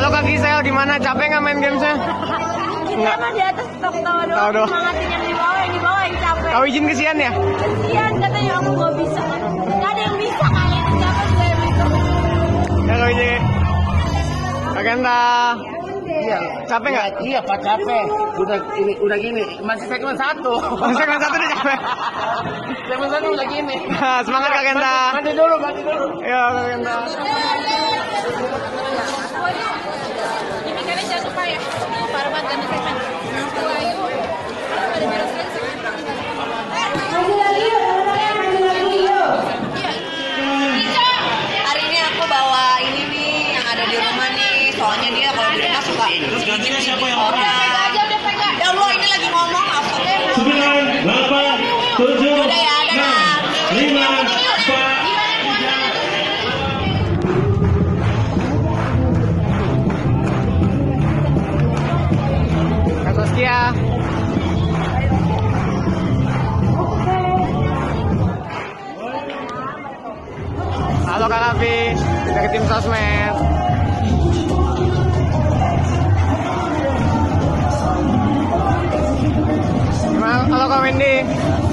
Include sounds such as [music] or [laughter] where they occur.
Halo Kak Gisel, gimana? Capek nggak main gamesnya? Kita emang di atas tok tahu Tahu doang. doang. Semangatin yang di bawah, yang di bawah yang capek. Kau izin kesian ya? Kasihan katanya aku nggak bisa. Gak ada yang bisa kalian siapa juga yang bisa. Ya kau izin. Kak Genta. Iya. Capek nggak? Iya, Pak capek. Udah ini udah gini, masih segmen satu. Masih segmen satu udah capek. segmen satu udah gini. [laughs] Semangat Kak Genta. Mandi dulu, mandi dulu. Ya Kak Genta. Ini kalian jangan lupa ya. Parah banget ganti segmen. Aku ayu. Ada baru sekali segmen. Hari ini aku bawa ini nih yang ada di nih. Soalnya dia kalau di rumah suka Terus gantinya siapa yang orang. Pegang aja udah pegang. Ya Allah ini lagi ngomong astagfirullah. Sembilan, delapan, tujuh, ya, dadah. enam, lima, empat, Saskia. Halo Kak Kavi, dari tim sosmed. Gimana? Halo Kak Wendy.